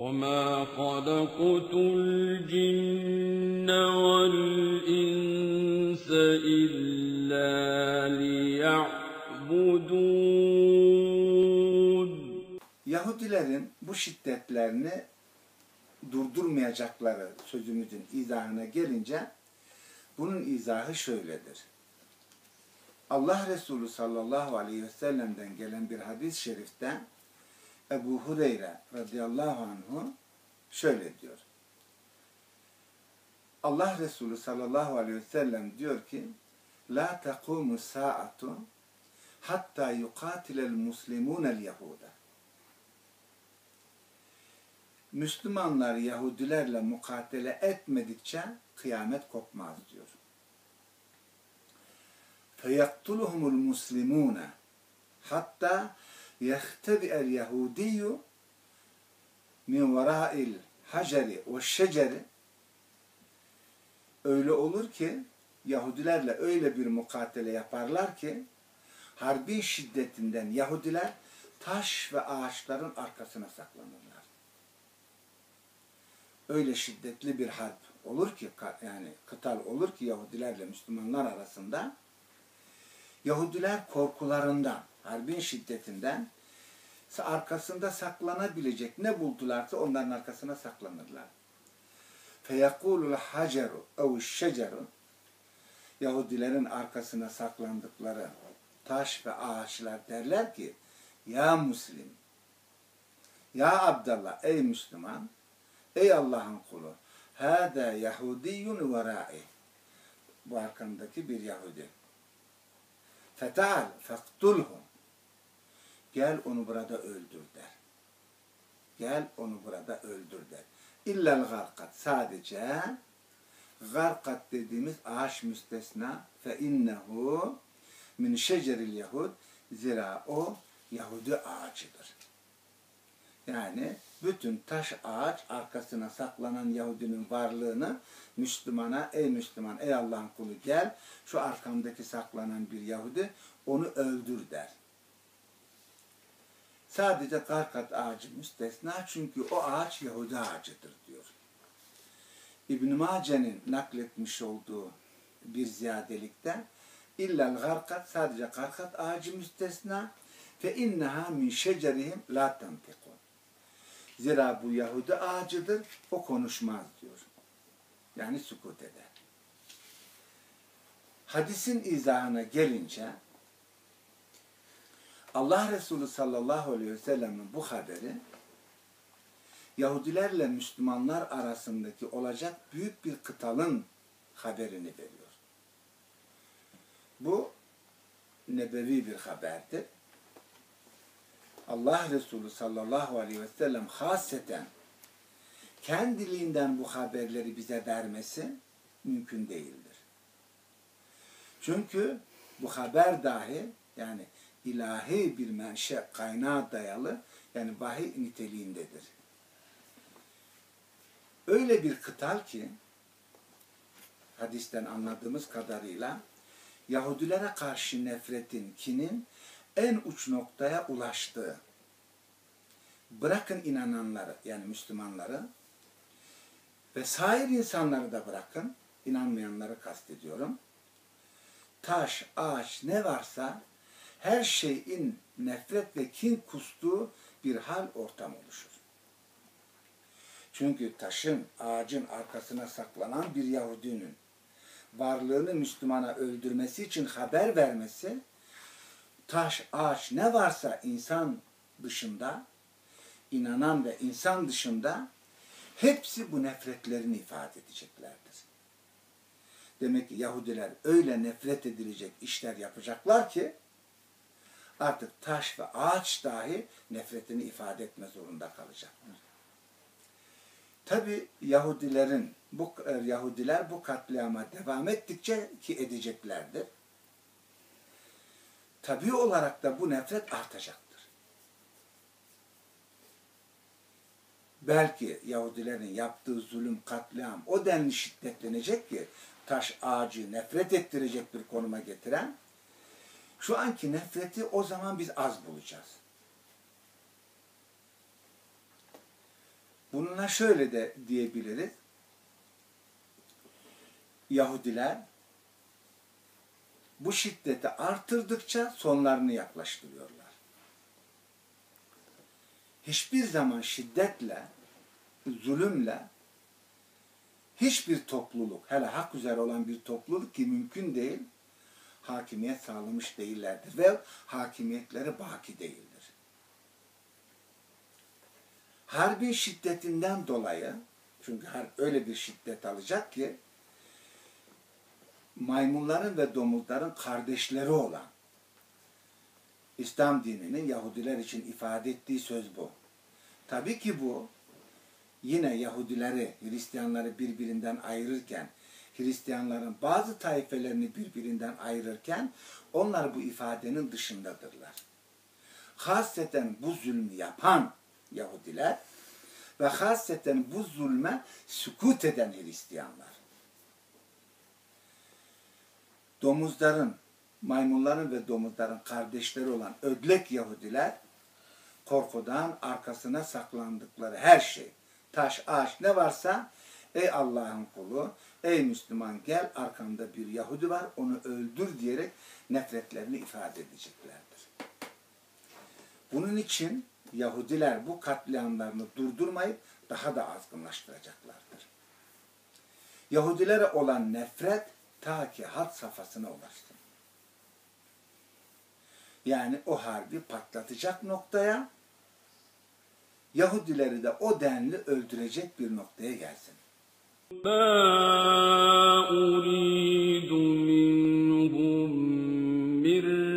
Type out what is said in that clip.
وما خلقت الجن والإنس إلا ليعبدون Yahudilerin bu şiddetlerini durdurmayacakları sözümüzün izahına gelince bunun izahı şöyledir. Allah Resulü sallallahu aleyhi ve sellem'den gelen bir hadis-i şerifte Ebu Hureyre radıyallahu anhu şöyle diyor. Allah Resulü sallallahu aleyhi ve sellem diyor ki La taqumu sa'atu hatta yuqatilel muslimunel yahuda. Müslümanlar Yahudilerle mukatele etmedikçe kıyamet kopmaz diyor. فَيَقْتُلُهُمُ الْمُسْلِمُونَ hatta يَخْتَبِئَ الْيَهُودِيُّ مِنْ وَرَاءِ الْحَجَرِ وَالشَّجَرِ Öyle olur ki Yahudilerle öyle bir mukatele yaparlar ki harbin şiddetinden Yahudiler taş ve ağaçların arkasına saklanırlar. Öyle şiddetli bir harp olur ki yani kıtal olur ki Yahudilerle Müslümanlar arasında Yahudiler korkularından, harbin şiddetinden arkasında saklanabilecek ne buldularsa onların arkasına saklanırlar. Feyakulul haceru ev şeceru Yahudilerin arkasına saklandıkları taş ve ağaçlar derler ki ya Müslim ya Abdallah ey Müslüman ey Allah'ın kulu Hâdâ Yahudiyun verâi. Bu arkamdaki bir Yahudi. Fetal fektulhum. Gel onu burada öldür der. Gel onu burada öldür der. İllel garkat. Sadece garkat dediğimiz ağaç müstesna fe innehu min şeceril yahud zira o Yahudi ağacıdır. Yani bütün taş ağaç arkasına saklanan Yahudinin varlığını Müslümana, ey Müslüman, ey Allah'ın kulu gel, şu arkamdaki saklanan bir Yahudi, onu öldür der. Sadece karkat ağacı müstesna çünkü o ağaç Yahudi ağacıdır diyor. İbn-i Mace'nin nakletmiş olduğu bir ziyadelikte illel garkat sadece karkat ağacı müstesna fe inneha min şecerihim la tentikun. Zira bu Yahudi ağacıdır, o konuşmaz diyor. Yani sukut eder. Hadisin izahına gelince Allah Resulü sallallahu aleyhi ve sellem'in bu haberi Yahudilerle Müslümanlar arasındaki olacak büyük bir kıtalın haberini veriyor. Bu nebevi bir haberdir. Allah Resulü sallallahu aleyhi ve sellem haseten kendiliğinden bu haberleri bize vermesi mümkün değildir. Çünkü bu haber dahi yani ilahi bir menşe kaynağa dayalı yani vahiy niteliğindedir. Öyle bir kıtal ki hadisten anladığımız kadarıyla Yahudilere karşı nefretin, kinin en uç noktaya ulaştığı bırakın inananları yani Müslümanları ve sair insanları da bırakın inanmayanları kastediyorum. Taş, ağaç ne varsa her şeyin nefret ve kin kustuğu bir hal ortam oluşur. Çünkü taşın, ağacın arkasına saklanan bir Yahudinin varlığını Müslümana öldürmesi için haber vermesi taş, ağaç ne varsa insan dışında, inanan ve insan dışında hepsi bu nefretlerini ifade edeceklerdir. Demek ki Yahudiler öyle nefret edilecek işler yapacaklar ki artık taş ve ağaç dahi nefretini ifade etme zorunda kalacaklar. Tabi Yahudilerin bu Yahudiler bu katliama devam ettikçe ki edeceklerdir tabi olarak da bu nefret artacaktır. Belki Yahudilerin yaptığı zulüm, katliam o denli şiddetlenecek ki taş ağacı nefret ettirecek bir konuma getiren şu anki nefreti o zaman biz az bulacağız. Bununla şöyle de diyebiliriz. Yahudiler bu şiddeti artırdıkça sonlarını yaklaştırıyorlar. Hiçbir zaman şiddetle, zulümle hiçbir topluluk, hele hak üzere olan bir topluluk ki mümkün değil, hakimiyet sağlamış değillerdir ve hakimiyetleri baki değildir. Harbin şiddetinden dolayı, çünkü harp öyle bir şiddet alacak ki, maymunların ve domuzların kardeşleri olan İslam dininin Yahudiler için ifade ettiği söz bu. Tabii ki bu yine Yahudileri, Hristiyanları birbirinden ayırırken, Hristiyanların bazı taifelerini birbirinden ayırırken onlar bu ifadenin dışındadırlar. Hasreten bu zulmü yapan Yahudiler ve hasreten bu zulme sükut eden Hristiyanlar. Domuzların, maymunların ve domuzların kardeşleri olan ödlek Yahudiler korkudan arkasına saklandıkları her şey, taş, ağaç ne varsa ey Allah'ın kulu, ey Müslüman gel arkanda bir Yahudi var onu öldür diyerek nefretlerini ifade edeceklerdir. Bunun için Yahudiler bu katliamlarını durdurmayıp daha da azgınlaştıracaklardır. Yahudilere olan nefret ta ki had safhasına ulaşsın. Yani o harbi patlatacak noktaya, Yahudileri de o denli öldürecek bir noktaya gelsin. ما أريد منهم من